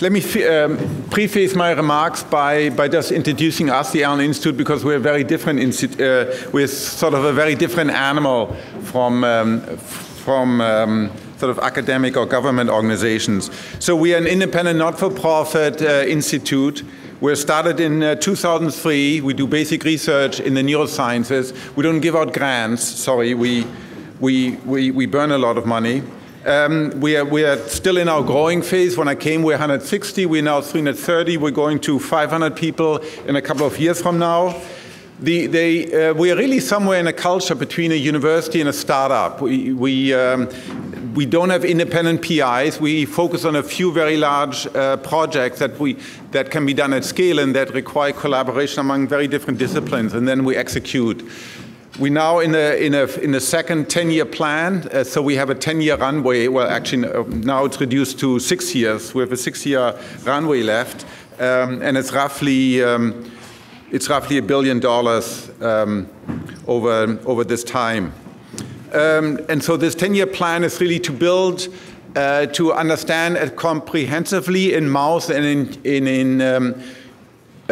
let me um, preface my remarks by, by just introducing us, the Allen Institute, because we're very different. Uh, we're sort of a very different animal from um, from um, sort of academic or government organizations. So we are an independent, not-for-profit uh, institute. We started in uh, 2003. We do basic research in the neurosciences. We don't give out grants. Sorry, we we we, we burn a lot of money. Um, we, are, we are still in our growing phase. When I came, we were 160. We're now 330. We're going to 500 people in a couple of years from now. The, they, uh, we are really somewhere in a culture between a university and a startup. We, we, um, we don't have independent PIs. We focus on a few very large uh, projects that, we, that can be done at scale and that require collaboration among very different disciplines, and then we execute. We're now in a, in a, in a second 10-year plan, uh, so we have a 10-year runway. Well, actually, uh, now it's reduced to six years. We have a six-year runway left, um, and it's roughly um, it's roughly a billion dollars um, over over this time. Um, and so this 10-year plan is really to build, uh, to understand comprehensively in mouse and in in, in um,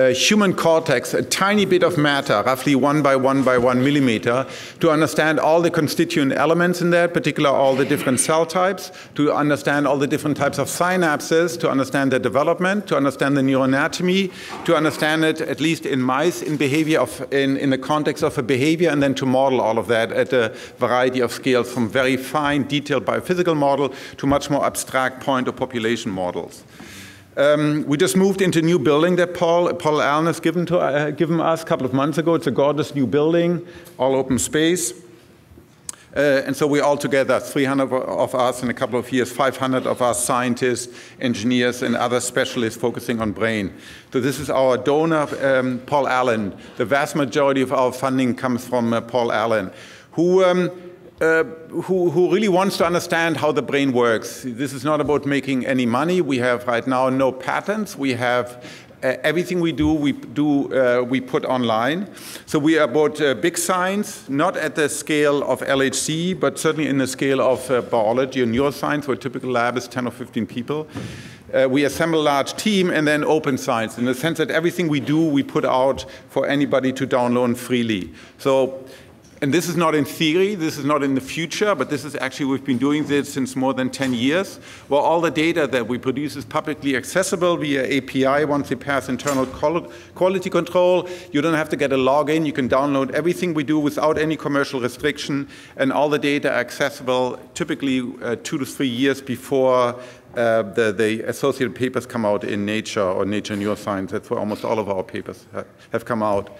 uh, human cortex, a tiny bit of matter, roughly one by one by one millimeter, to understand all the constituent elements in that, particularly all the different cell types, to understand all the different types of synapses, to understand their development, to understand the neuroanatomy, to understand it, at least in mice, in behavior of, in, in the context of a behavior, and then to model all of that at a variety of scales, from very fine, detailed biophysical model to much more abstract point or population models. Um, we just moved into a new building that Paul, Paul Allen has given, to, uh, given us a couple of months ago. It's a gorgeous new building, all open space. Uh, and so we're all together, 300 of us in a couple of years, 500 of us scientists, engineers, and other specialists focusing on brain. So this is our donor, um, Paul Allen. The vast majority of our funding comes from uh, Paul Allen, who um, uh, who, who, really wants to understand how the brain works. This is not about making any money. We have right now no patents. We have uh, everything we do, we do, uh, we put online. So we are about uh, big science, not at the scale of LHC, but certainly in the scale of uh, biology and neuroscience, where a typical lab is 10 or 15 people. Uh, we assemble a large team and then open science in the sense that everything we do, we put out for anybody to download freely. So and this is not in theory, this is not in the future, but this is actually, we've been doing this since more than 10 years, where all the data that we produce is publicly accessible via API once they pass internal quality control. You don't have to get a login, you can download everything we do without any commercial restriction, and all the data are accessible typically uh, two to three years before uh, the, the, associated papers come out in Nature or Nature Neuroscience. That's where almost all of our papers ha have come out.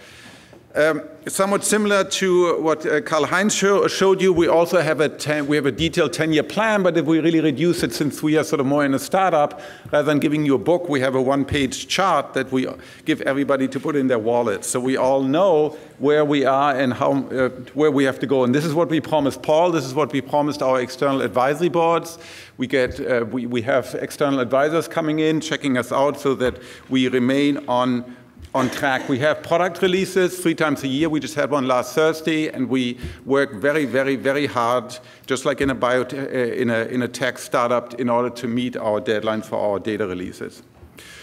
Um, somewhat similar to what uh, Karlheinz show, showed you, we also have a ten, we have a detailed 10-year plan, but if we really reduce it, since we are sort of more in a startup, rather than giving you a book, we have a one-page chart that we give everybody to put in their wallet, so we all know where we are and how uh, where we have to go. And this is what we promised Paul. This is what we promised our external advisory boards. We get uh, we, we have external advisors coming in, checking us out, so that we remain on on track. We have product releases three times a year. We just had one last Thursday, and we work very, very, very hard, just like in a, bio, uh, in a, in a tech startup, in order to meet our deadlines for our data releases.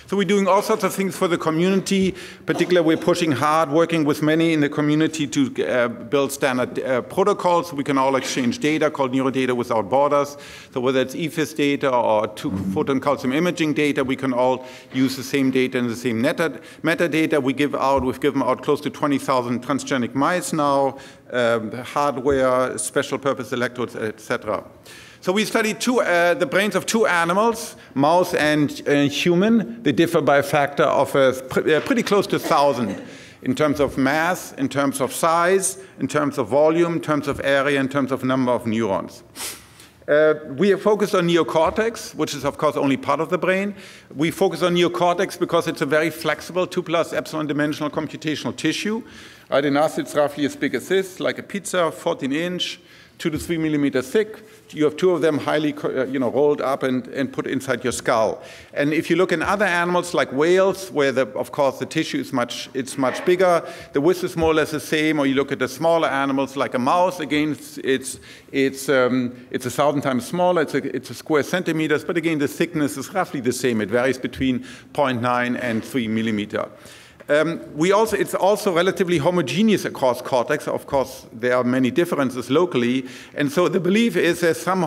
So we're doing all sorts of things for the community. Particularly, we're pushing hard, working with many in the community to uh, build standard uh, protocols. So we can all exchange data called Neurodata Without Borders. So whether it's ephys data or photon calcium imaging data, we can all use the same data and the same meta metadata we give out. We've given out close to 20,000 transgenic mice now, um, hardware, special purpose electrodes, etc. So we studied two, uh, the brains of two animals, mouse and uh, human. They differ by a factor of uh, pretty close to 1,000 in terms of mass, in terms of size, in terms of volume, in terms of area, in terms of number of neurons. Uh, we are focused on neocortex, which is of course only part of the brain. We focus on neocortex because it's a very flexible 2 plus epsilon dimensional computational tissue. Right in us, it's roughly as big as this, like a pizza, 14 inch, two to three millimeters thick. You have two of them highly, uh, you know, rolled up and, and put inside your skull. And if you look in other animals like whales, where the, of course the tissue is much, it's much bigger, the width is more or less the same. Or you look at the smaller animals like a mouse, again, it's, it's, it's, um, it's a thousand times smaller. It's a, it's a square centimeters, but again, the thickness is roughly the same. It varies between 0.9 and 3 millimeter. Um, we also, it's also relatively homogeneous across cortex. Of course, there are many differences locally. And so the belief is that, some,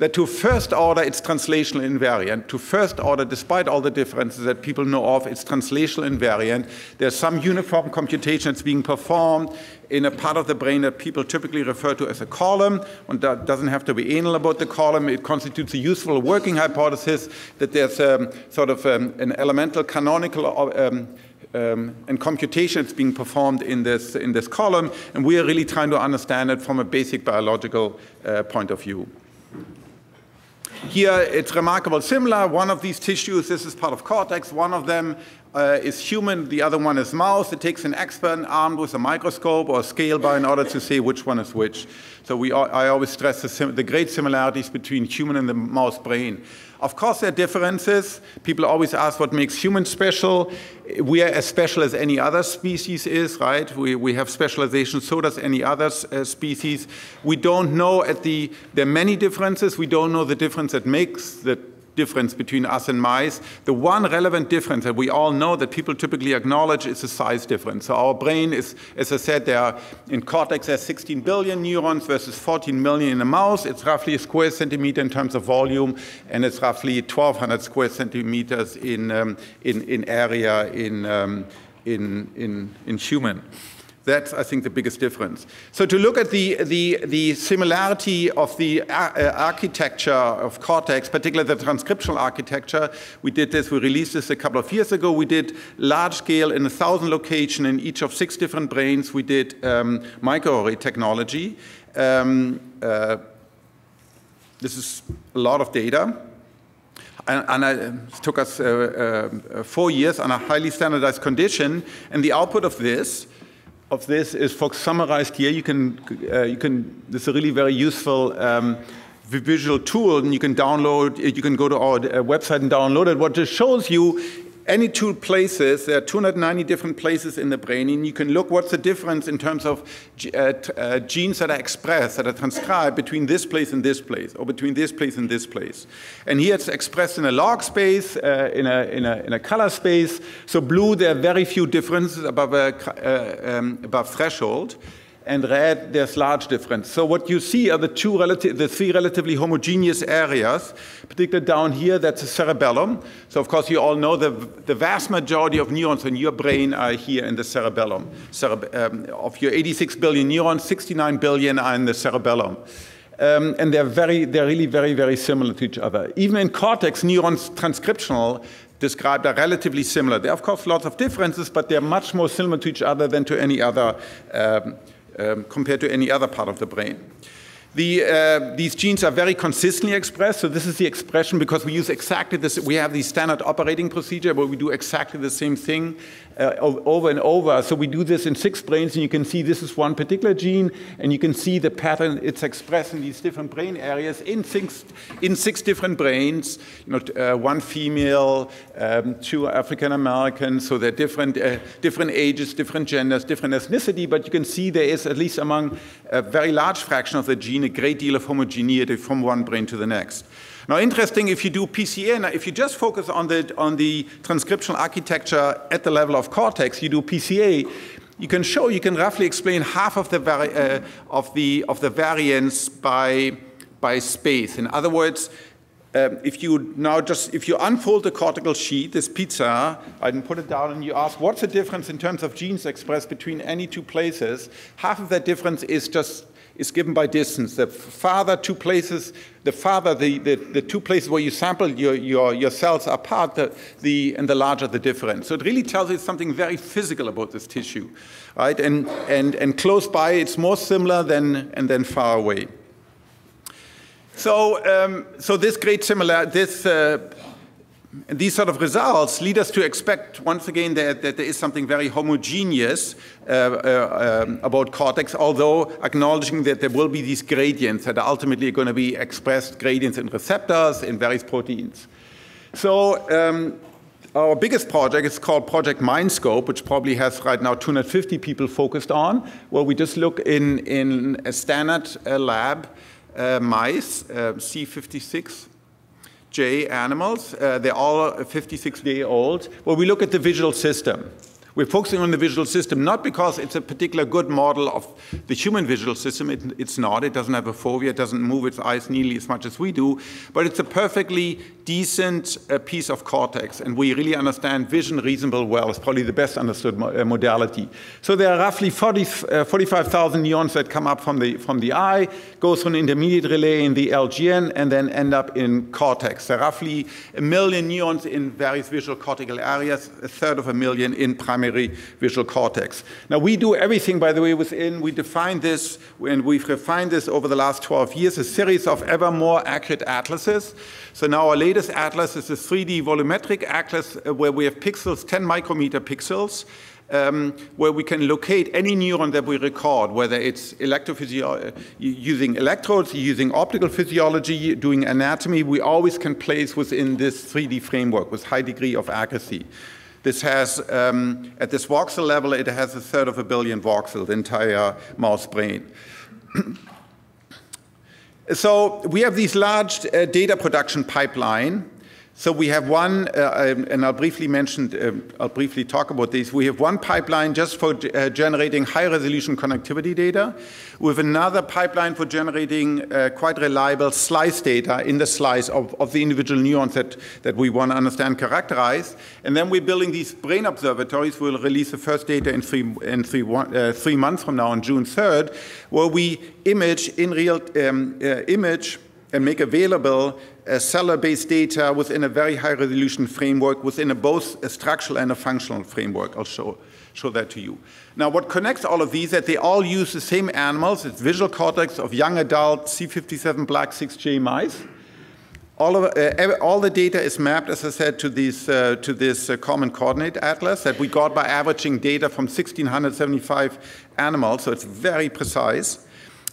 that to first order, it's translational invariant. To first order, despite all the differences that people know of, it's translational invariant. There's some uniform computation that's being performed in a part of the brain that people typically refer to as a column, and that doesn't have to be anal about the column. It constitutes a useful working hypothesis that there's um, sort of um, an elemental canonical um, um, and computation that's being performed in this, in this column, and we are really trying to understand it from a basic biological uh, point of view. Here, it's remarkable similar. One of these tissues, this is part of cortex. One of them uh, is human, the other one is mouse. It takes an expert armed with a microscope or a scale bar in order to say which one is which. So we, I always stress the, the great similarities between human and the mouse brain. Of course, there are differences. People always ask what makes humans special. We are as special as any other species is, right? We, we have specialization, so does any other uh, species. We don't know at the, there are many differences. We don't know the difference that makes the difference between us and mice. The one relevant difference that we all know that people typically acknowledge is the size difference. So our brain is, as I said, there are, in cortex there's 16 billion neurons versus 14 million in a mouse. It's roughly a square centimeter in terms of volume, and it's roughly 1,200 square centimeters in, um, in, in area in, um, in, in, in human. That's, I think, the biggest difference. So to look at the, the, the similarity of the uh, architecture of Cortex, particularly the transcriptional architecture, we did this, we released this a couple of years ago. We did large scale in a thousand location in each of six different brains. We did um, microarray technology. Um, uh, this is a lot of data. And, and it took us uh, uh, four years on a highly standardized condition. And the output of this of this is for summarized here. You can, uh, you can, this is a really very useful um, visual tool and you can download, it you can go to our uh, website and download it. What this shows you any two places, there are 290 different places in the brain, and you can look what's the difference in terms of uh, uh, genes that are expressed, that are transcribed between this place and this place, or between this place and this place. And here it's expressed in a log space, uh, in, a, in, a, in, a, color space. So blue, there are very few differences above, a, uh, um, above threshold and red, there's large difference. So what you see are the two relative, the three relatively homogeneous areas, particularly down here, that's the cerebellum. So of course you all know the, the vast majority of neurons in your brain are here in the cerebellum. Cereb um, of your 86 billion neurons, 69 billion are in the cerebellum. Um, and they're very, they're really very, very similar to each other. Even in cortex, neurons transcriptional described are relatively similar. There are, of course, lots of differences, but they're much more similar to each other than to any other um, um, compared to any other part of the brain. The, uh, these genes are very consistently expressed. So this is the expression because we use exactly this. We have the standard operating procedure where we do exactly the same thing uh, over and over. So we do this in six brains, and you can see this is one particular gene, and you can see the pattern. It's expressed in these different brain areas in six, in six different brains. You know, uh, one female, um, two African Americans. So they're different, uh, different ages, different genders, different ethnicity. But you can see there is at least among a very large fraction of the gene a great deal of homogeneity from one brain to the next. Now, interesting, if you do PCA, if you just focus on the, on the transcriptional architecture at the level of cortex, you do PCA, you can show, you can roughly explain half of the, uh, of the, of the variance by, by space. In other words, um, if you now just, if you unfold the cortical sheet, this pizza, I can put it down and you ask, what's the difference in terms of genes expressed between any two places? Half of that difference is just is given by distance. The farther two places, the farther the, the, the two places where you sample your, your, your cells apart, the, the, and the larger the difference. So it really tells you something very physical about this tissue, right? And, and, and close by, it's more similar than, and then far away. So, um, so this great similar, this uh, these sort of results lead us to expect, once again, that, that there is something very homogeneous uh, uh, about cortex, although acknowledging that there will be these gradients that are ultimately going to be expressed gradients in receptors in various proteins. So um, our biggest project is called Project Mindscope, which probably has right now 250 people focused on, where we just look in, in a standard uh, lab uh, mice, uh, C56 J animals. Uh, they're all 56 day old. Well, we look at the visual system. We're focusing on the visual system, not because it's a particular good model of the human visual system. It, it's not. It doesn't have a fovea. It doesn't move its eyes nearly as much as we do. But it's a perfectly decent uh, piece of cortex. And we really understand vision reasonably well. It's probably the best understood mo uh, modality. So there are roughly 40, uh, 45,000 neurons that come up from the, from the eye, go through an intermediate relay in the LGN, and then end up in cortex. There are roughly a million neurons in various visual cortical areas, a third of a million in primary primary visual cortex. Now, we do everything, by the way, within, we define this, and we've refined this over the last 12 years, a series of ever more accurate atlases. So now our latest atlas is a 3D volumetric atlas uh, where we have pixels, 10 micrometer pixels, um, where we can locate any neuron that we record, whether it's uh, using electrodes, using optical physiology, doing anatomy, we always can place within this 3D framework with high degree of accuracy. This has, um, at this voxel level, it has a third of a billion voxels, the entire mouse brain. so we have these large uh, data production pipeline so we have one, uh, um, and I'll briefly mention, uh, I'll briefly talk about this. We have one pipeline just for uh, generating high resolution connectivity data. Have another pipeline for generating uh, quite reliable slice data in the slice of, of the individual neurons that, that we want to understand, characterize. And then we're building these brain observatories. We'll release the first data in three, in three, one, uh, three months from now on June 3rd, where we image in real um, uh, image and make available cellular-based data within a very high-resolution framework, within a, both a structural and a functional framework. I'll show, show that to you. Now, what connects all of these is that they all use the same animals. It's visual cortex of young adult C57 black 6J mice. All, of, uh, all, the data is mapped, as I said, to, these, uh, to this uh, common coordinate atlas that we got by averaging data from 1,675 animals, so it's very precise.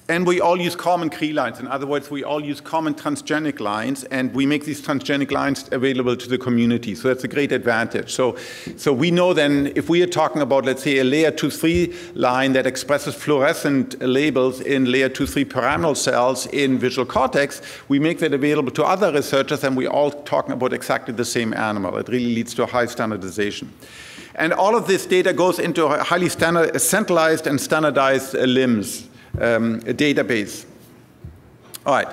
And we all use common Cre lines. In other words, we all use common transgenic lines, and we make these transgenic lines available to the community. So that's a great advantage. So, so we know then if we are talking about, let's say, a layer 2-3 line that expresses fluorescent labels in layer 2-3 pyramidal cells in visual cortex, we make that available to other researchers, and we're all talking about exactly the same animal. It really leads to a high standardization. And all of this data goes into highly standard, centralized and standardized LIMS um, database. All right.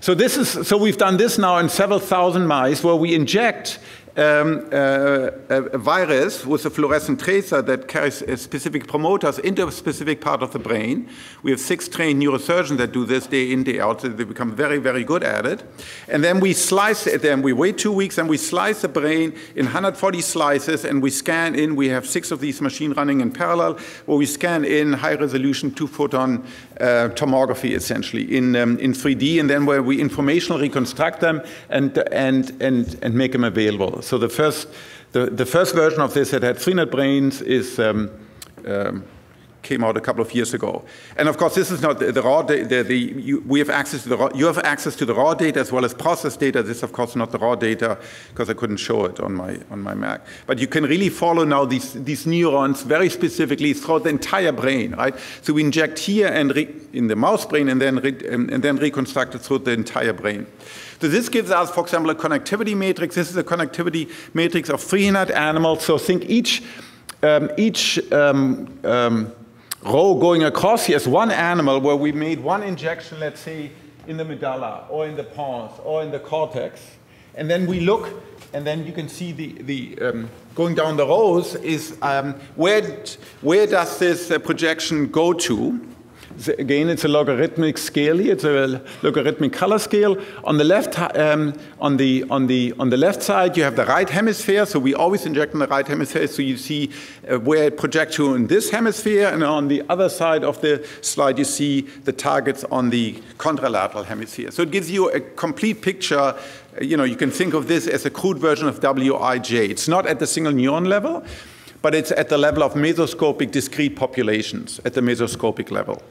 So this is so we've done this now in several thousand mice where we inject um, uh, a virus with a fluorescent tracer that carries specific promoters into a specific part of the brain. We have six trained neurosurgeons that do this day in, day out, so they become very, very good at it. And then we slice it, then we wait two weeks and we slice the brain in 140 slices and we scan in. We have six of these machines running in parallel where we scan in high resolution two photon uh, tomography essentially in, um, in 3D and then where we informationally reconstruct them and, and, and, and make them available. So the first, the, the first version of this that had 300 brains is um, um, came out a couple of years ago. And of course, this is not the, the raw data. The, you, we have access to the raw, you have access to the raw data as well as process data. This, of course, not the raw data because I couldn't show it on my on my Mac. But you can really follow now these these neurons very specifically throughout the entire brain, right? So we inject here and in the mouse brain and then and then reconstruct it through the entire brain. So this gives us, for example, a connectivity matrix. This is a connectivity matrix of 300 animals. So think each um, each um, um, row going across here is one animal where we made one injection, let's say, in the medulla or in the pons or in the cortex. And then we look, and then you can see the, the um, going down the rows is um, where, where does this uh, projection go to? Again, it's a logarithmic scale here. It's a logarithmic color scale. On the left, um, on the on the on the left side, you have the right hemisphere. So we always inject in the right hemisphere. So you see uh, where it projects to in this hemisphere, and on the other side of the slide, you see the targets on the contralateral hemisphere. So it gives you a complete picture you know, you can think of this as a crude version of WIJ. It's not at the single neuron level, but it's at the level of mesoscopic discrete populations, at the mesoscopic level.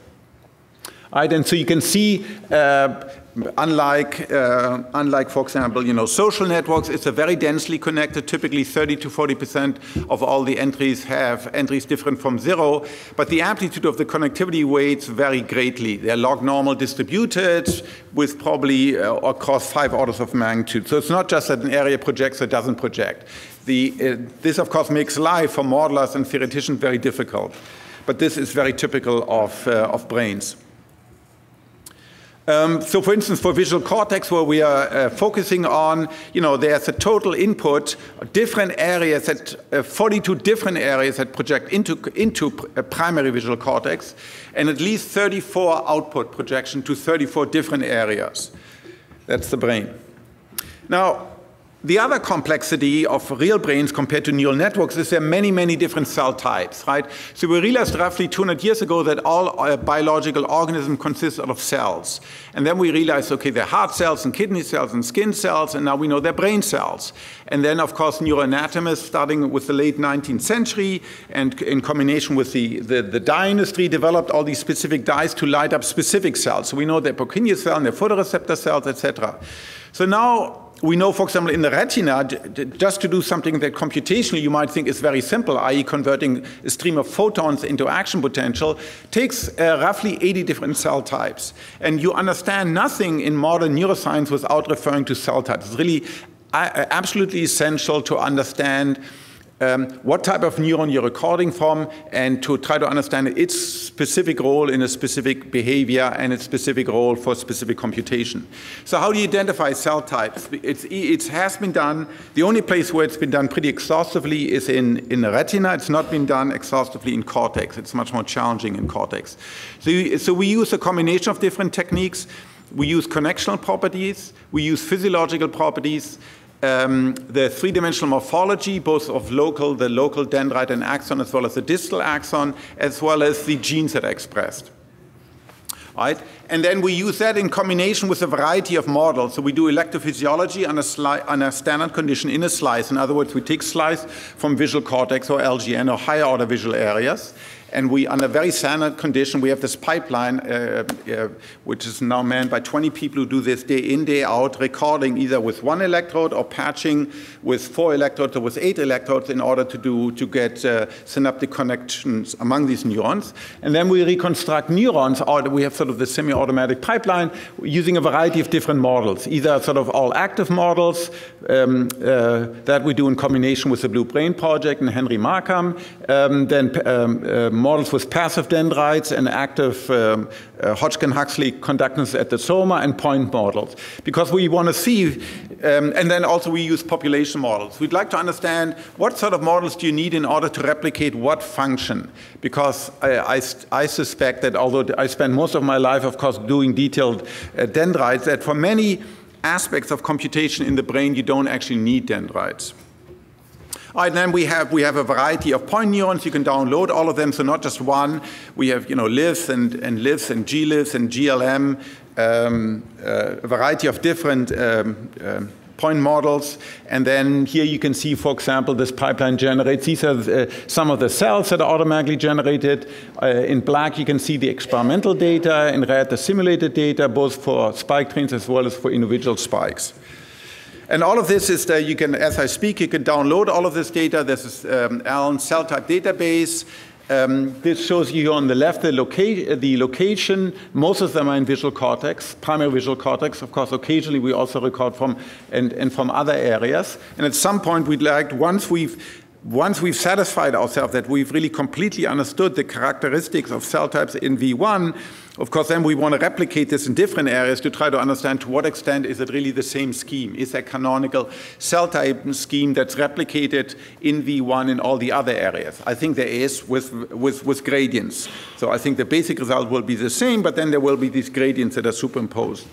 Right, and so you can see, uh, unlike, uh, unlike, for example, you know, social networks, it's a very densely connected. Typically, 30 to 40 percent of all the entries have entries different from zero, but the amplitude of the connectivity weights vary greatly. They're log normal distributed with probably uh, across five orders of magnitude. So it's not just that an area projects or doesn't project. The, uh, this, of course, makes life for modelers and theoreticians very difficult. But this is very typical of, uh, of brains. Um, so for instance, for visual cortex, where we are uh, focusing on, you know, there's a total input, different areas that, uh, 42 different areas that project into, into primary visual cortex, and at least 34 output projection to 34 different areas. That's the brain. Now, the other complexity of real brains compared to neural networks is there are many, many different cell types, right? So we realized roughly 200 years ago that all uh, biological organisms consist of cells. And then we realized, okay, they're heart cells and kidney cells and skin cells, and now we know they're brain cells. And then, of course, neuroanatomists, starting with the late 19th century, and in combination with the, the, the dye industry, developed all these specific dyes to light up specific cells. So we know they're Purkinje cells, they're photoreceptor cells, etc. So now we know, for example, in the retina, just to do something that computationally you might think is very simple, i.e. converting a stream of photons into action potential, takes uh, roughly 80 different cell types. And you understand nothing in modern neuroscience without referring to cell types. It's really uh, absolutely essential to understand um, what type of neuron you're recording from and to try to understand its specific role in a specific behavior and its specific role for specific computation. So how do you identify cell types? It's, it has been done, the only place where it's been done pretty exhaustively is in, in the retina. It's not been done exhaustively in cortex. It's much more challenging in cortex. So, so we use a combination of different techniques. We use connectional properties, we use physiological properties, um, the three-dimensional morphology, both of local, the local dendrite and axon, as well as the distal axon, as well as the genes that are expressed. Right? And then we use that in combination with a variety of models. So we do electrophysiology on a, on a standard condition in a slice. In other words, we take slice from visual cortex or LGN or higher order visual areas. And we, under very standard condition, we have this pipeline, uh, uh, which is now manned by 20 people who do this day in, day out, recording either with one electrode or patching with four electrodes or with eight electrodes in order to do to get uh, synaptic connections among these neurons. And then we reconstruct neurons, or we have sort of the semi-automatic pipeline using a variety of different models, either sort of all active models um, uh, that we do in combination with the Blue Brain Project and Henry Markram, um, then um, um models with passive dendrites and active um, uh, Hodgkin-Huxley conductance at the soma and point models. Because we want to see, um, and then also we use population models. We'd like to understand what sort of models do you need in order to replicate what function. Because I, I, I suspect that although I spend most of my life, of course, doing detailed uh, dendrites, that for many aspects of computation in the brain, you don't actually need dendrites. All right, then we have, we have a variety of point neurons. You can download all of them, so not just one. We have, you know, LIFs and, and LIFs and GLIFs and GLM, um, uh, a variety of different um, um, point models. And then here you can see, for example, this pipeline generates. These are uh, some of the cells that are automatically generated. Uh, in black, you can see the experimental data. In red, the simulated data, both for spike trains as well as for individual spikes. And all of this is that you can, as I speak, you can download all of this data. This is um, Allen cell type database. Um, this shows you on the left the, loca the, location. Most of them are in visual cortex, primary visual cortex. Of course, occasionally we also record from and, and from other areas. And at some point, we'd like, once we've once we've satisfied ourselves that we've really completely understood the characteristics of cell types in V1, of course, then we want to replicate this in different areas to try to understand to what extent is it really the same scheme? Is there canonical cell type scheme that's replicated in V1 in all the other areas? I think there is with, with, with gradients. So I think the basic result will be the same, but then there will be these gradients that are superimposed.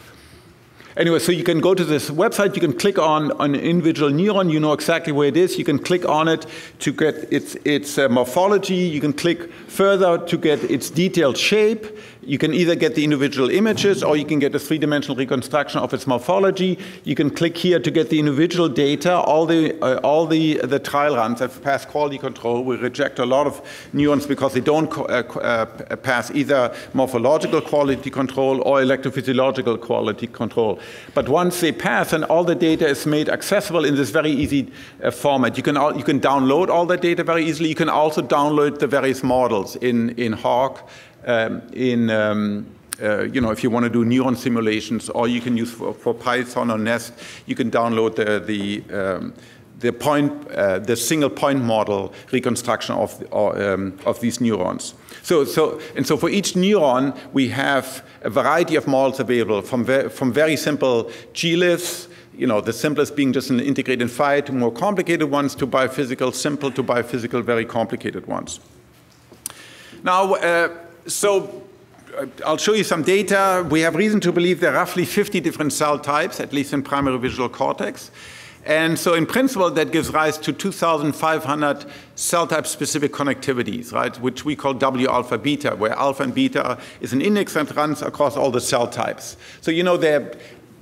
Anyway, so you can go to this website, you can click on an individual neuron, you know exactly where it is, you can click on it to get its, its uh, morphology, you can click further to get its detailed shape, you can either get the individual images or you can get a three-dimensional reconstruction of its morphology. You can click here to get the individual data. All the, uh, all the, the trial runs have passed quality control. We reject a lot of neurons because they don't uh, uh, pass either morphological quality control or electrophysiological quality control. But once they pass, and all the data is made accessible in this very easy uh, format. You can, all, you can download all the data very easily. You can also download the various models in, in hoc um, in um, uh, you know, if you want to do neuron simulations, or you can use for, for Python or Nest, you can download the the, um, the point, uh, the single point model reconstruction of the, um, of these neurons. So, so and so for each neuron, we have a variety of models available, from ve from very simple GLIFs, you know, the simplest being just an integrated phi to more complicated ones, to biophysical simple to biophysical very complicated ones. Now. Uh, so uh, I'll show you some data. We have reason to believe there are roughly 50 different cell types, at least in primary visual cortex. And so in principle, that gives rise to 2,500 cell type specific connectivities, right, which we call W alpha beta, where alpha and beta is an index that runs across all the cell types. So, you know, there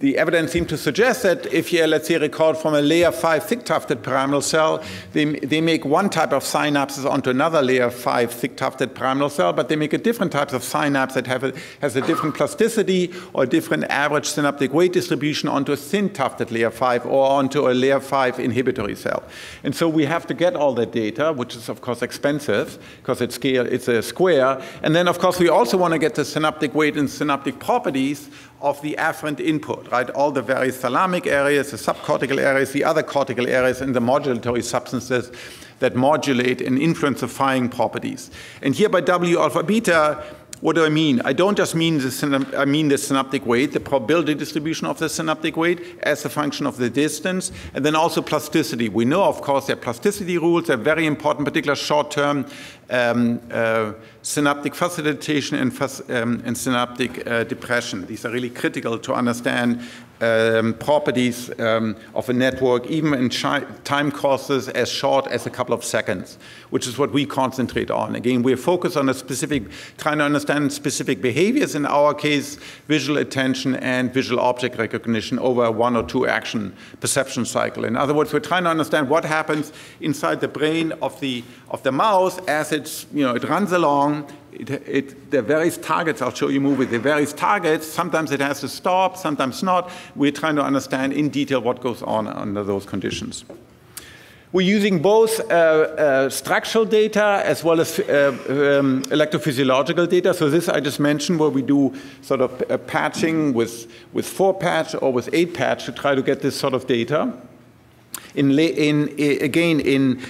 the evidence seems to suggest that if you, let's say, record from a layer 5 thick-tufted pyramidal cell, they, they make one type of synapses onto another layer 5 thick-tufted pyramidal cell, but they make a different type of synapse that have a, has a different plasticity or different average synaptic weight distribution onto a thin-tufted layer 5 or onto a layer 5 inhibitory cell. And so we have to get all that data, which is, of course, expensive because it's, scale, it's a square. And then, of course, we also want to get the synaptic weight and synaptic properties of the afferent input, right? All the various thalamic areas, the subcortical areas, the other cortical areas, and the modulatory substances that modulate and influence the firing properties. And here by W alpha beta, what do I mean? I don't just mean the, I mean the synaptic weight, the probability distribution of the synaptic weight as a function of the distance, and then also plasticity. We know, of course, that plasticity rules are very important, particularly short-term um, uh, synaptic facilitation and, um, and synaptic uh, depression. These are really critical to understand um, properties um, of a network, even in time courses as short as a couple of seconds, which is what we concentrate on. Again, we're focused on a specific, trying to understand specific behaviors, in our case, visual attention and visual object recognition over one or two action perception cycle. In other words, we're trying to understand what happens inside the brain of the, of the mouse as it's, you know, it runs along, it, it, there are various targets, I'll show you a movie, there various targets, sometimes it has to stop, sometimes not. We're trying to understand in detail what goes on under those conditions. We're using both uh, uh, structural data as well as uh, um, electrophysiological data. So this I just mentioned where we do sort of uh, patching with, with four patch or with eight patch to try to get this sort of data. In, in, again, in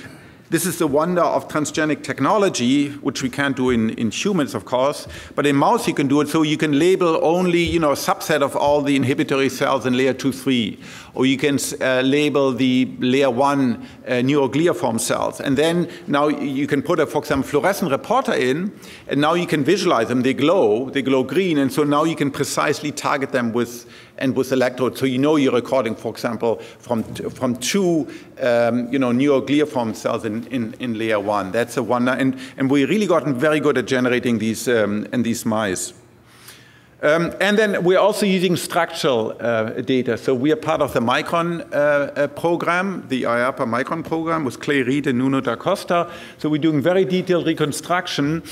this is the wonder of transgenic technology, which we can't do in, in humans, of course, but in mouse you can do it so you can label only you know, a subset of all the inhibitory cells in layer 2, 3. Or you can uh, label the layer 1 uh, neurogliaform cells. And then now you can put, a, for example, fluorescent reporter in, and now you can visualize them. They glow, they glow green, and so now you can precisely target them with and with electrodes. So you know you're recording, for example, from, from two um, you know, neurogliaform cells in, in, in, layer one. That's a wonder. And, and we really gotten very good at generating these um, in these mice. Um, and then we're also using structural uh, data. So we are part of the MICrONS uh, uh, program, the IARPA MICrONS program with Clay Reid and Nuno da Costa. So we're doing very detailed reconstruction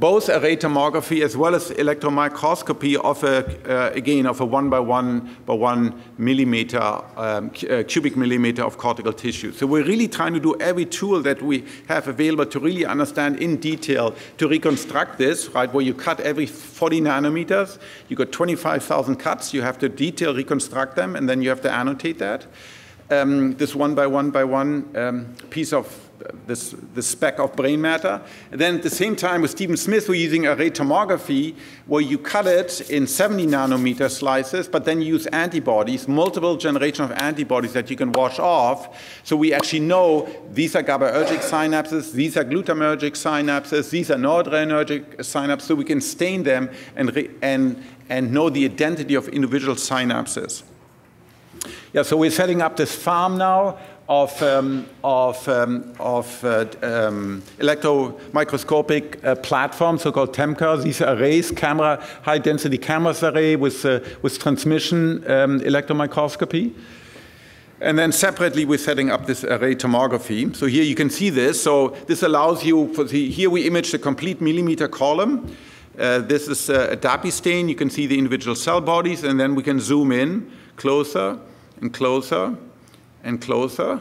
both array tomography as well as electron microscopy of a, uh, again, of a one by one by one millimeter, um, uh, cubic millimeter of cortical tissue. So we're really trying to do every tool that we have available to really understand in detail to reconstruct this, right, where you cut every 40 nanometers, you got 25,000 cuts, you have to detail reconstruct them, and then you have to annotate that. um, this one by one by one um, piece of this, this speck of brain matter. And then at the same time with Stephen Smith, we're using array tomography where you cut it in 70 nanometer slices, but then you use antibodies, multiple generation of antibodies that you can wash off. So we actually know these are GABAergic synapses, these are glutamatergic synapses, these are noradrenergic synapses, so we can stain them and, and, and know the identity of individual synapses. Yeah, so we're setting up this farm now of, um, of, um, of uh, um, electromicroscopic uh, platforms, so-called TEMCA. These are arrays, camera, high-density cameras array with, uh, with transmission um, electromicroscopy. And then separately, we're setting up this array tomography. So here you can see this. So this allows you, for the, here we image the complete millimeter column. Uh, this is a DAPI stain. You can see the individual cell bodies, and then we can zoom in closer and closer and closer.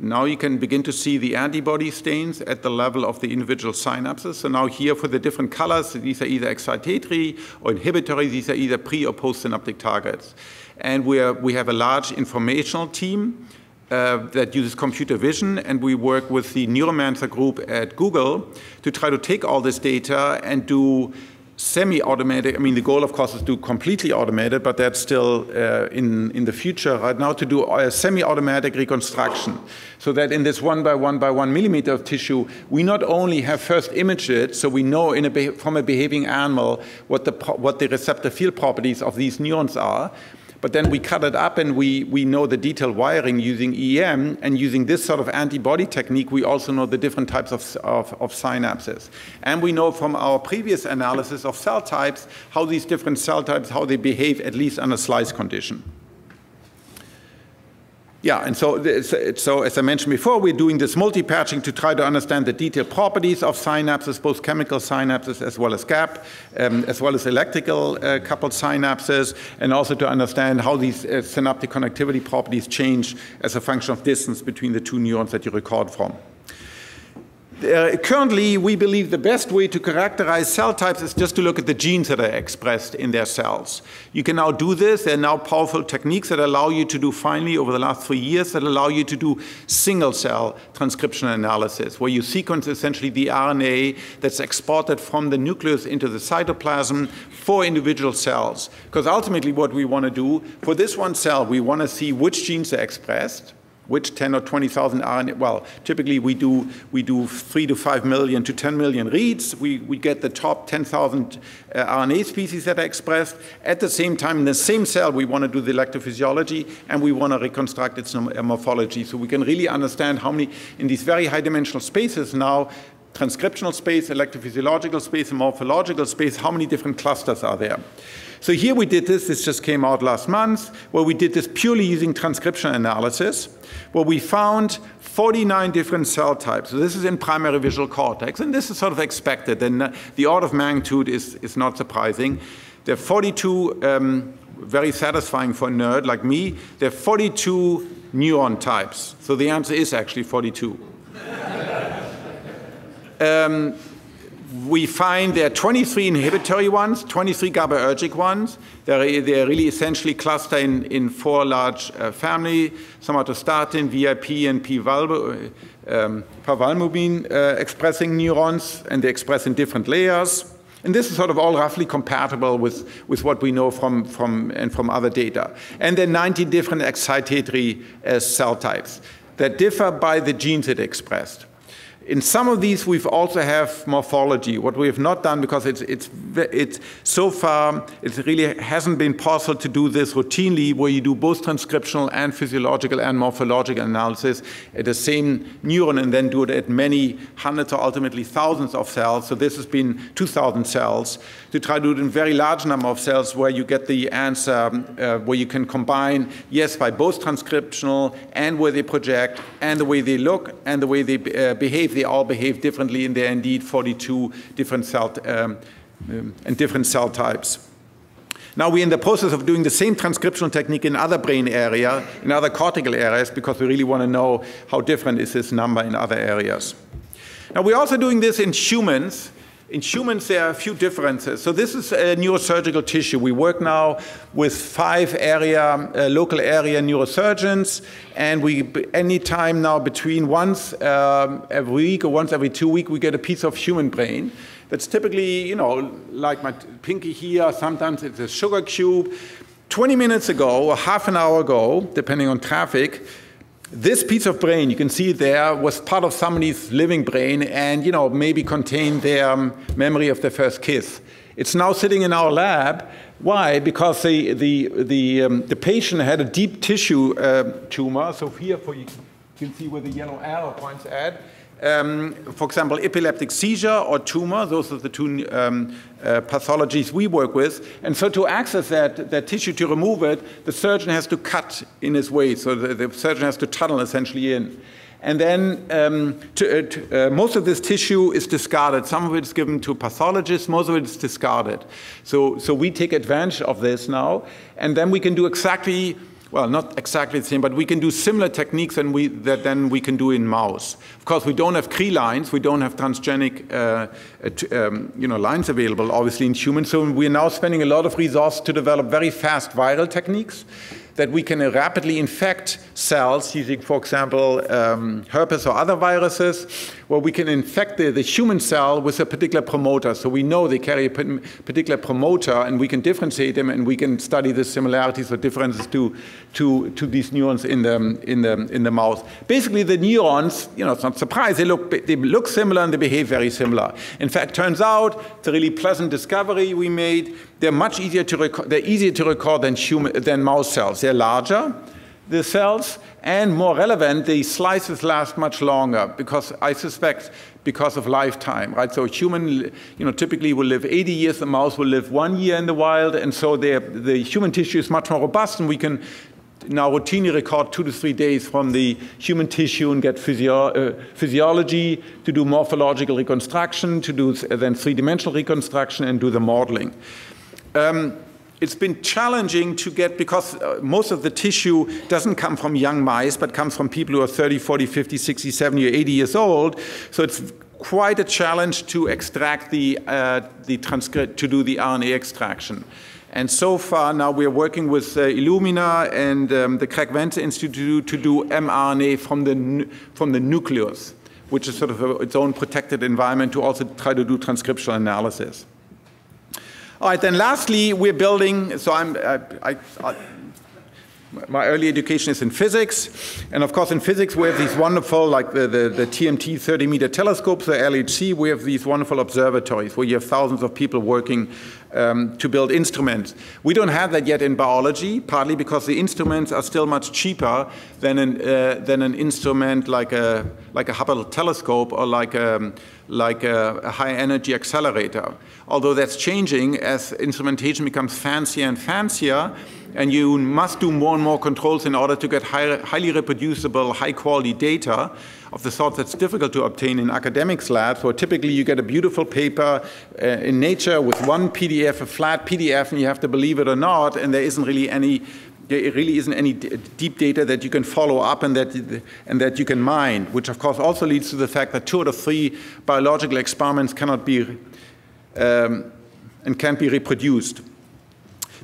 Now you can begin to see the antibody stains at the level of the individual synapses. So now here for the different colors, these are either excitatory or inhibitory. These are either pre or post-synaptic targets. And we, are, we have a large informational team uh, that uses computer vision, and we work with the Neuromancer group at Google to try to take all this data and do semi-automatic, I mean, the goal, of course, is to completely automated, but that's still uh, in, in the future right now to do a semi-automatic reconstruction. So that in this one by one by one millimeter of tissue, we not only have first imaged it, so we know in a from a behaving animal what the, what the receptor field properties of these neurons are, but then we cut it up and we, we know the detailed wiring using EM, and using this sort of antibody technique, we also know the different types of, of, of synapses. And we know from our previous analysis of cell types how these different cell types, how they behave at least under slice condition. Yeah, and so, so as I mentioned before, we're doing this multi-patching to try to understand the detailed properties of synapses, both chemical synapses as well as gap, um, as well as electrical uh, coupled synapses, and also to understand how these uh, synaptic connectivity properties change as a function of distance between the two neurons that you record from. Uh, currently, we believe the best way to characterize cell types is just to look at the genes that are expressed in their cells. You can now do this. There are now powerful techniques that allow you to do, finally, over the last three years, that allow you to do single cell transcription analysis, where you sequence essentially the RNA that's exported from the nucleus into the cytoplasm for individual cells. Because ultimately, what we want to do for this one cell, we want to see which genes are expressed which 10 or 20,000 RNA, well, typically we do, we do 3 to 5 million to 10 million reads. We, we get the top 10,000 uh, RNA species that are expressed. At the same time, in the same cell, we want to do the electrophysiology and we want to reconstruct its morphology. So we can really understand how many, in these very high dimensional spaces now, transcriptional space, electrophysiological space, and morphological space, how many different clusters are there? So here we did this, this just came out last month, where we did this purely using transcription analysis, where we found 49 different cell types. So this is in primary visual cortex, and this is sort of expected, and the order of magnitude is, is not surprising. There are 42, um, very satisfying for a nerd like me, there are 42 neuron types. So the answer is actually 42. um, we find there are 23 inhibitory ones, 23 GABAergic ones. They're, they're really essentially clustered in, in four large uh, families, somatostatin, VIP, and Pvalb, um, uh, expressing neurons, and they express in different layers. And this is sort of all roughly compatible with, with what we know from, from, and from other data. And then 19 different excitatory uh, cell types that differ by the genes it expressed. In some of these, we've also have morphology. What we have not done, because it's, it's, it's so far, it really hasn't been possible to do this routinely, where you do both transcriptional and physiological and morphological analysis at the same neuron and then do it at many hundreds or ultimately thousands of cells. So this has been 2,000 cells to try to do it in very large number of cells where you get the answer, uh, where you can combine, yes, by both transcriptional and where they project and the way they look and the way they uh, behave they all behave differently, and there are indeed 42 different cell um, um, and different cell types. Now we're in the process of doing the same transcriptional technique in other brain area, in other cortical areas, because we really want to know how different is this number in other areas. Now we're also doing this in humans, In humans, there are a few differences. So this is a neurosurgical tissue. We work now with five area, uh, local area neurosurgeons, and we, any time now between once um, every week or once every two weeks, we get a piece of human brain. That's typically, you know, like my pinky here, sometimes it's a sugar cube. 20 minutes ago, or half an hour ago, depending on traffic, this piece of brain, you can see there, was part of somebody's living brain and, you know, maybe contained their um, memory of their first kiss. It's now sitting in our lab. Why? Because the, the, the, um, the patient had a deep tissue uh, tumor. So here, for you can see where the yellow arrow points at um, for example, epileptic seizure or tumor. Those are the two um, uh, pathologies we work with. And so to access that, that tissue, to remove it, the surgeon has to cut in his way. So the, the surgeon has to tunnel essentially in. And then um, to, uh, to, uh, most of this tissue is discarded. Some of it is given to pathologists, most of it is discarded. So, so we take advantage of this now, and then we can do exactly well, not exactly the same, but we can do similar techniques than we, that then we can do in mouse. Of course, we don't have Cre lines, we don't have transgenic uh, um, you know, lines available, obviously, in humans. So we're now spending a lot of resources to develop very fast viral techniques that we can rapidly infect cells using, for example, um, herpes or other viruses, where we can infect the, the, human cell with a particular promoter. So we know they carry a particular promoter, and we can differentiate them, and we can study the similarities or differences to, to, to these neurons in the, in, the, in the mouse. Basically, the neurons, you know, it's not surprise, they look, they look similar and they behave very similar. In fact, turns out, it's a really pleasant discovery we made, they're much easier to record, they're easier to record than, human, than mouse cells. They're larger, the cells, and more relevant, the slices last much longer because I suspect because of lifetime, right? So human, you know, typically will live 80 years, the mouse will live one year in the wild, and so the human tissue is much more robust, and we can now routinely record two to three days from the human tissue and get physio uh, physiology, to do morphological reconstruction, to do then three-dimensional reconstruction, and do the modeling. Um, it's been challenging to get because uh, most of the tissue doesn't come from young mice but comes from people who are 30 40 50 60 70 or 80 years old. So it's quite a challenge to extract the, uh, the transcript to do the rna extraction. And so far now we're working with uh, illumina and um, the craig venter institute to do mrna from the, from the nucleus which is sort of a, its own protected environment to also try to do transcriptional analysis all right, then lastly, we're building, so I'm, I, I, I, my early education is in physics, and of course in physics we have these wonderful, like the, the, the TMT 30 meter telescopes, the LHC, we have these wonderful observatories where you have thousands of people working um, to build instruments. We don't have that yet in biology, partly because the instruments are still much cheaper than an, uh, than an instrument like a, like a Hubble telescope or like a, like a, a high energy accelerator. Although that's changing as instrumentation becomes fancier and fancier, and you must do more and more controls in order to get high, highly reproducible, high quality data of the sort that's difficult to obtain in academics labs, where typically you get a beautiful paper uh, in Nature with one PDF, a flat PDF, and you have to believe it or not, and there isn't really any there really isn't any deep data that you can follow up and that, and that you can mine, which of course also leads to the fact that two out of three biological experiments cannot be um, and can't be reproduced.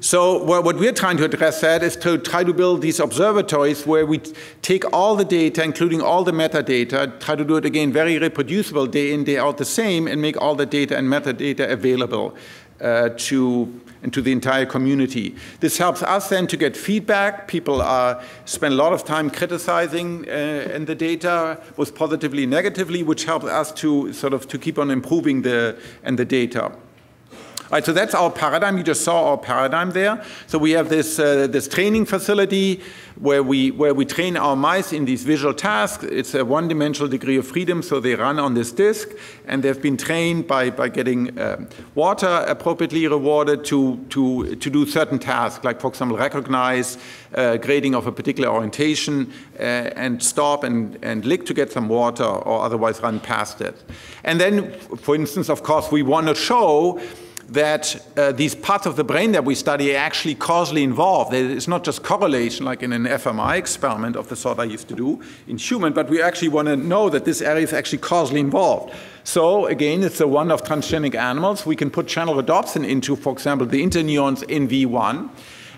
So what we're trying to address that is to try to build these observatories where we take all the data, including all the metadata, try to do it again very reproducible day in, day out the same, and make all the data and metadata available uh, to and to the entire community. This helps us then to get feedback. People spend a lot of time criticizing uh, the data, both positively and negatively, which helps us to sort of to keep on improving the and the data. All right, so that's our paradigm. You just saw our paradigm there. So we have this, uh, this training facility where we, where we train our mice in these visual tasks. It's a one-dimensional degree of freedom, so they run on this disk, and they've been trained by, by getting uh, water appropriately rewarded to, to, to do certain tasks, like, for example, recognize uh, grating of a particular orientation uh, and stop and, and lick to get some water or otherwise run past it. And then, for instance, of course, we want to show that uh, these parts of the brain that we study are actually causally involved. It's not just correlation like in an fMRI experiment of the sort I used to do in human, but we actually want to know that this area is actually causally involved. So again, it's the one of transgenic animals. We can put channel rhodopsin into, for example, the interneurons in V1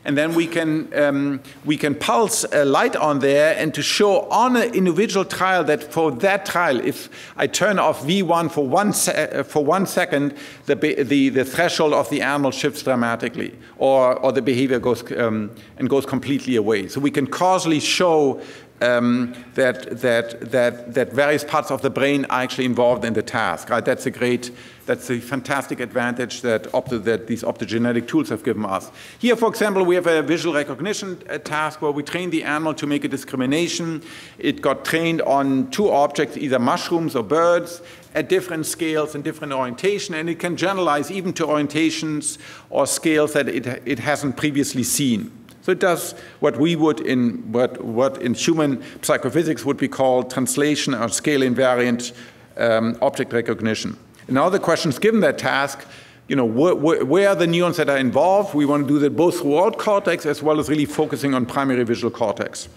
and then we can, um, we can pulse a light on there and to show on an individual trial that for that trial, if I turn off V1 for one, uh, for one second, the, the, the threshold of the animal shifts dramatically or, or the behavior goes um, and goes completely away. So we can causally show um, that, that, that, that various parts of the brain are actually involved in the task. Right? That's a great, that's a fantastic advantage that, opto, that these optogenetic tools have given us. Here, for example, we have a visual recognition uh, task where we train the animal to make a discrimination. It got trained on two objects, either mushrooms or birds, at different scales and different orientation, and it can generalize even to orientations or scales that it, it hasn't previously seen. So it does what we would in what, what in human psychophysics would be called translation or scale invariant um, object recognition. And now the questions given that task, you know, wh wh where are the neurons that are involved? We want to do that both throughout cortex as well as really focusing on primary visual cortex.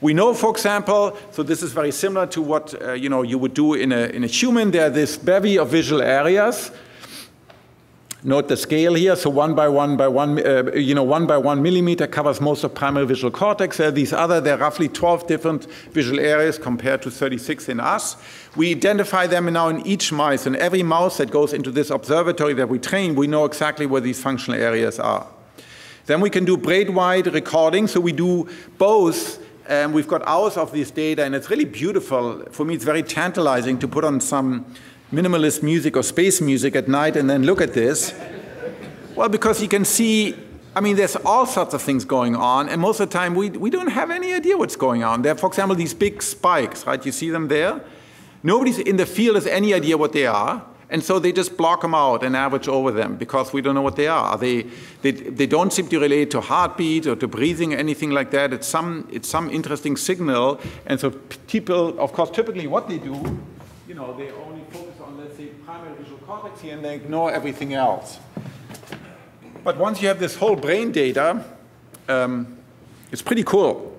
We know, for example, so this is very similar to what uh, you know you would do in a, in a human. There are this bevy of visual areas Note the scale here, so one by one by one, uh, you know, one by one millimeter covers most of primary visual cortex. Uh, these other, there are roughly 12 different visual areas compared to 36 in us. We identify them now in each mouse, and every mouse that goes into this observatory that we train, we know exactly where these functional areas are. Then we can do brain-wide recording, so we do both and we've got hours of this data, and it's really beautiful. For me, it's very tantalizing to put on some minimalist music or space music at night and then look at this? Well, because you can see, I mean, there's all sorts of things going on, and most of the time we, we don't have any idea what's going on. There are, for example, these big spikes, right? You see them there? Nobody in the field has any idea what they are, and so they just block them out and average over them because we don't know what they are. They, they, they don't seem to relate to heartbeat or to breathing or anything like that. It's some, it's some interesting signal, and so people, of course, typically what they do, you know, they only focus primary visual cortex here and they ignore everything else. But once you have this whole brain data, um, it's pretty cool.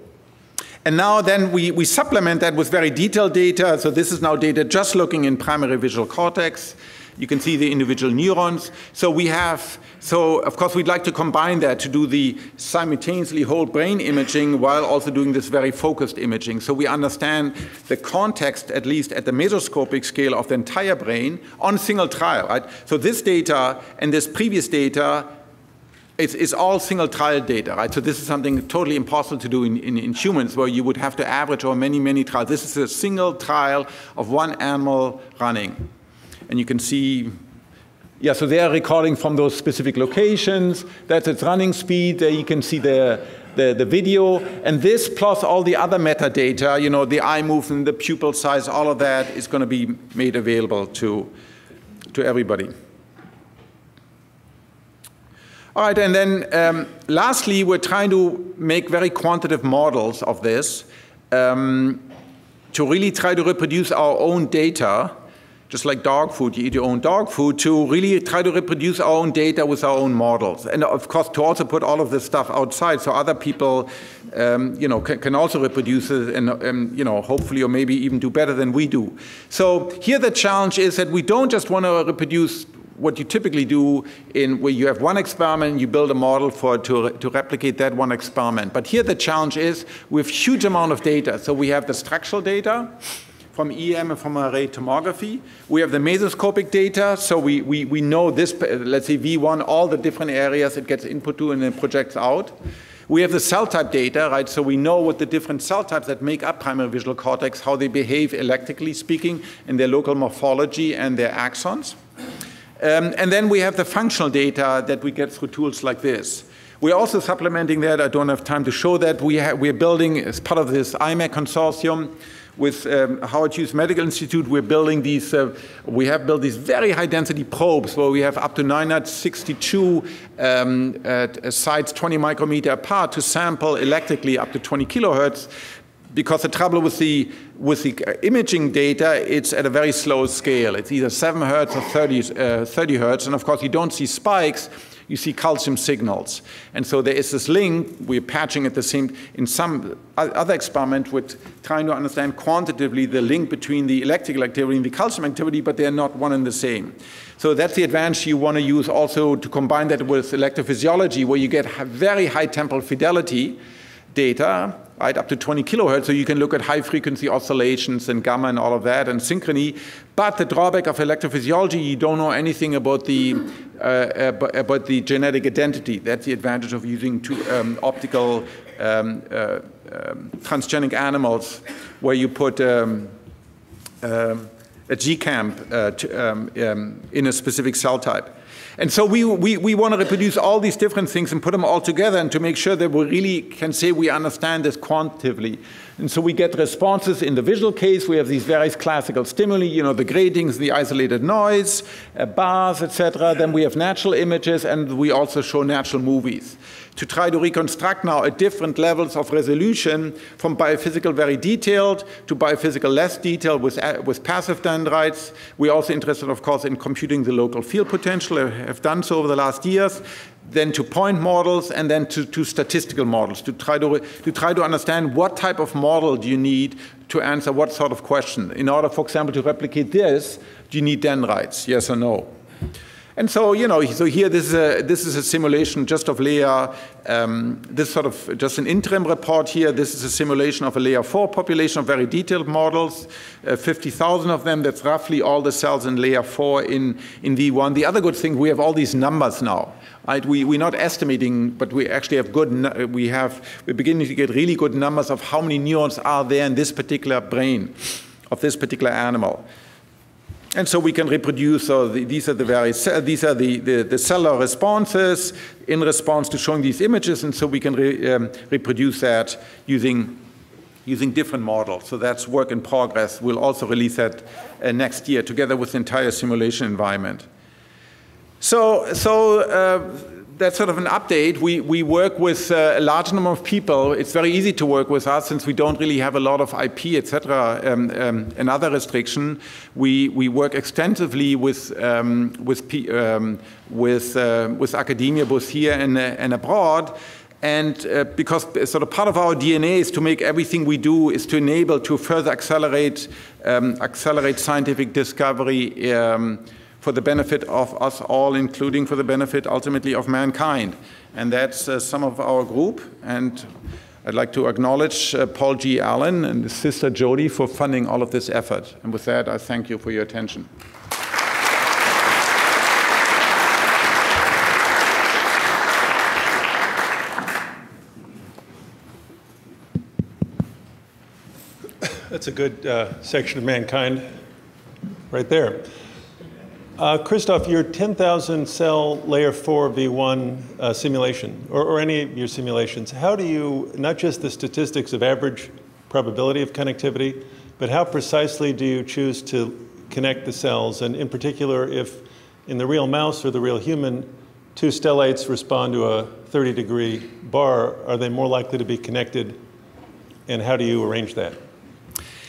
And now then we, we supplement that with very detailed data. So this is now data just looking in primary visual cortex. You can see the individual neurons. So we have, so of course we'd like to combine that to do the simultaneously whole brain imaging while also doing this very focused imaging. So we understand the context, at least at the mesoscopic scale of the entire brain on single trial, right? So this data and this previous data it's, it's, all single trial data, right? So this is something totally impossible to do in, in, in, humans where you would have to average over many, many trials. This is a single trial of one animal running and you can see yeah, so they are recording from those specific locations. That's its running speed. There you can see the, the, the, video. And this plus all the other metadata, you know, the eye movement, the pupil size, all of that is going to be made available to, to everybody. All right, and then um, lastly, we're trying to make very quantitative models of this um, to really try to reproduce our own data just like dog food, you eat your own dog food, to really try to reproduce our own data with our own models. And of course, to also put all of this stuff outside so other people, um, you know, can, can, also reproduce it and, um, you know, hopefully or maybe even do better than we do. So here the challenge is that we don't just want to reproduce what you typically do in where you have one experiment, you build a model for to, to replicate that one experiment. But here the challenge is we have huge amount of data. So we have the structural data, from EM and from array tomography. We have the mesoscopic data, so we, we, we know this, let's say V1, all the different areas it gets input to and then projects out. We have the cell type data, right? So we know what the different cell types that make up primary visual cortex, how they behave electrically speaking in their local morphology and their axons. Um, and then we have the functional data that we get through tools like this. We're also supplementing that. I don't have time to show that. We we're building, as part of this IMEC consortium, with um, Howard Hughes Medical Institute, we're building these, uh, we have built these very high density probes where we have up to 962 um, sites 20 micrometer apart to sample electrically up to 20 kilohertz because the trouble with the with the imaging data, it's at a very slow scale. It's either 7 hertz or 30, uh, 30 hertz, and of course you don't see spikes, you see calcium signals. And so there is this link, we're patching at the same, in some other experiment with trying to understand quantitatively the link between the electrical activity and the calcium activity, but they're not one and the same. So that's the advantage you want to use also to combine that with electrophysiology, where you get very high temporal fidelity data, right, up to 20 kilohertz, so you can look at high frequency oscillations and gamma and all of that and synchrony. But the drawback of electrophysiology, you don't know anything about the uh, about the genetic identity. That's the advantage of using two, um, optical um, uh, um, transgenic animals, where you put um, um, a GCaMP uh, to, um, in a specific cell type. And so we, we, we want to reproduce all these different things and put them all together and to make sure that we really can say we understand this quantitatively. And so we get responses in the visual case. We have these various classical stimuli, you know, the gratings, the isolated noise, uh, bars, etc. Then we have natural images, and we also show natural movies to try to reconstruct now at different levels of resolution from biophysical very detailed to biophysical less detailed with, uh, with passive dendrites. We're also interested, of course, in computing the local field potential, have done so over the last years then to point models, and then to, to statistical models to try to, to try to understand what type of model do you need to answer what sort of question. In order, for example, to replicate this, do you need dendrites, yes or no? And so, you know, so here this is a, this is a simulation just of layer, um, this sort of just an interim report here. This is a simulation of a layer 4 population of very detailed models, uh, 50,000 of them. That's roughly all the cells in layer 4 in, in V1. The other good thing, we have all these numbers now. Right? We, we're not estimating, but we actually have good, we have, we're beginning to get really good numbers of how many neurons are there in this particular brain of this particular animal. And so we can reproduce, so the, these are the various, these are the, the, the, cellular responses in response to showing these images, and so we can re, um, reproduce that using, using different models. So that's work in progress. We'll also release that uh, next year together with the entire simulation environment. So, so uh, that's sort of an update. We, we work with uh, a large number of people. It's very easy to work with us since we don't really have a lot of IP, etc., um, um, another restriction. We, we work extensively with, um, with, um, with, uh, with academia, both here and, uh, and abroad. And uh, because sort of part of our DNA is to make everything we do is to enable to further accelerate, um, accelerate scientific discovery um, for the benefit of us all, including for the benefit ultimately of mankind. And that's uh, some of our group. And I'd like to acknowledge uh, Paul G. Allen and his sister Jody for funding all of this effort. And with that, I thank you for your attention. That's a good uh, section of mankind right there. Uh, Christof, your 10,000 cell layer 4 V1 uh, simulation, or, or, any of your simulations, how do you, not just the statistics of average probability of connectivity, but how precisely do you choose to connect the cells? And in particular, if in the real mouse or the real human, two stellates respond to a 30 degree bar, are they more likely to be connected? And how do you arrange that?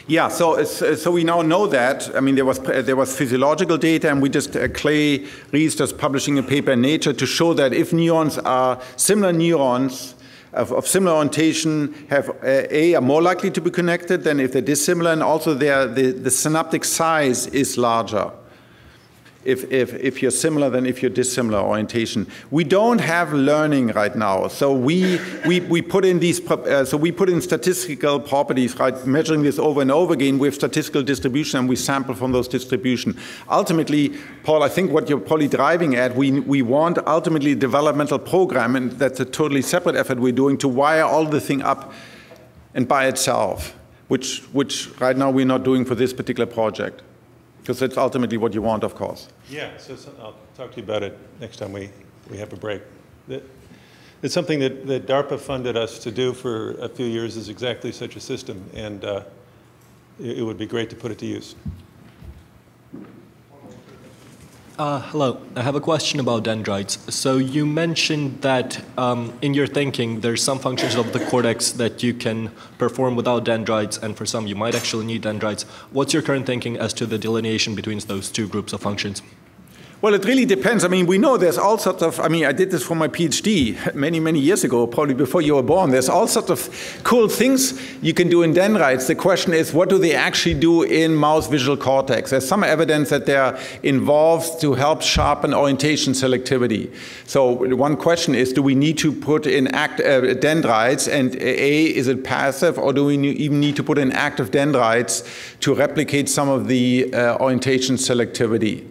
Yeah, so so we now know that. I mean, there was there was physiological data, and we just uh, Clay Reid just publishing a paper in Nature to show that if neurons are similar neurons. Of, of similar orientation have uh, a are more likely to be connected than if they're dissimilar, and also the, the synaptic size is larger if, if, if you're similar than if you're dissimilar orientation. We don't have learning right now. So we, we, we put in these, uh, so we put in statistical properties, right, measuring this over and over again with statistical distribution and we sample from those distribution. Ultimately, Paul, I think what you're probably driving at, we, we want ultimately a developmental program and that's a totally separate effort we're doing to wire all the thing up and by itself, which, which right now we're not doing for this particular project. Because that's ultimately what you want, of course. Yeah, so, so, I'll talk to you about it next time we, we have a break. it's something that, that DARPA funded us to do for a few years is exactly such a system, and uh, it, it would be great to put it to use. Uh, hello. I have a question about dendrites. So you mentioned that um, in your thinking, there's some functions of the cortex that you can perform without dendrites, and for some you might actually need dendrites. What's your current thinking as to the delineation between those two groups of functions? Well, it really depends. I mean, we know there's all sorts of, I mean, I did this for my PhD many, many years ago, probably before you were born. There's all sorts of cool things you can do in dendrites. The question is, what do they actually do in mouse visual cortex? There's some evidence that they're involved to help sharpen orientation selectivity. So one question is, do we need to put in act, uh, dendrites? And A, is it passive, or do we even need to put in active dendrites to replicate some of the uh, orientation selectivity?